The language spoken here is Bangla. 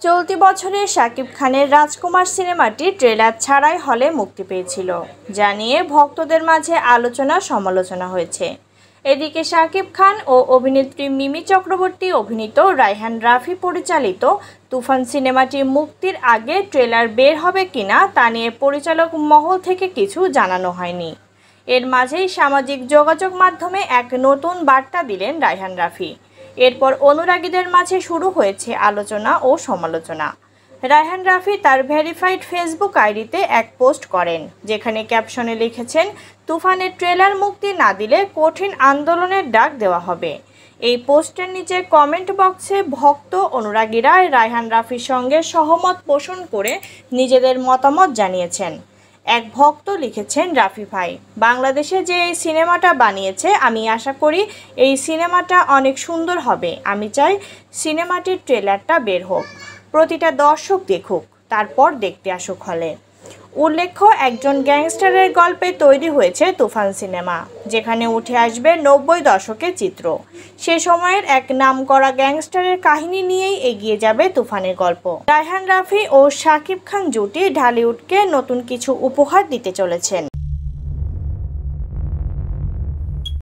চলতি বছরে শাকিব খানের রাজকুমার সিনেমাটি ট্রেলার ছাড়াই হলে মুক্তি পেয়েছিল, যা নিয়ে ভক্তদের মাঝে আলোচনা সমালোচনা হয়েছে। এদিকে শাকিব খান ও অভিনেত্রী মিমি চক্রবর্তী অভিনীত রায়হান রাফি পরিচালিত তুফান সিনেমাটি মুক্তির আগে ট্রেলার বের হবে কিনা তা নিয়ে পরিচালক মহল থেকে কিছু জানানো হয়নি। এর মাঝেই সামাজিক যোগাযোগ মাধ্যমে এক নতুন বার্তা দিলেন রায়হান রাফি। এরপর অনুরাগীদের মাঝে শুরু হয়েছে আলোচনা ও সমালোচনা। রায়হান রাফি তার ভেরিফাইড ফেসবুক আইডিতে এক পোস্ট করেন, যেখানে ক্যাপশনে লিখেছেন, তুফানের ট্রেলার মুক্তি না দিলে কঠিন আন্দোলনের ডাক দেওয়া হবে। এই পোস্টের নিচে কমেন্ট বক্সে ভক্ত অনুরাগীরা রায়হান রাফির সঙ্গে সহমত পোষণ করে নিজেদের মতামত জানিয়েছেন। এক ভক্ত লিখেছেন রাফি ভাই। বাংলাদেশে যে এই সিনেমাটা বানিয়েছে, আমি আশা করি এই সিনেমাটা অনেক সুন্দর হবে। আমি চাই সিনেমাটির ট্রেলারটা বের হোক। প্রতিটা দর্শক দেখুক, তারপর দেখতে আসুক হলে। উল্লেখ্য, একজন গ্যাংস্টারের গল্পে তৈরি হয়েছে তুফান সিনেমা, যেখানে উঠে আসবে নব্বই দশকের চিত্র। সে সময়ের এক নাম করা গ্যাংস্টারের কাহিনী নিয়েই এগিয়ে যাবে তুফানের গল্প। রায়হান রাফি ও শাকিব খান জুটি ঢালিউডকে নতুন কিছু উপহার দিতে চলেছেন।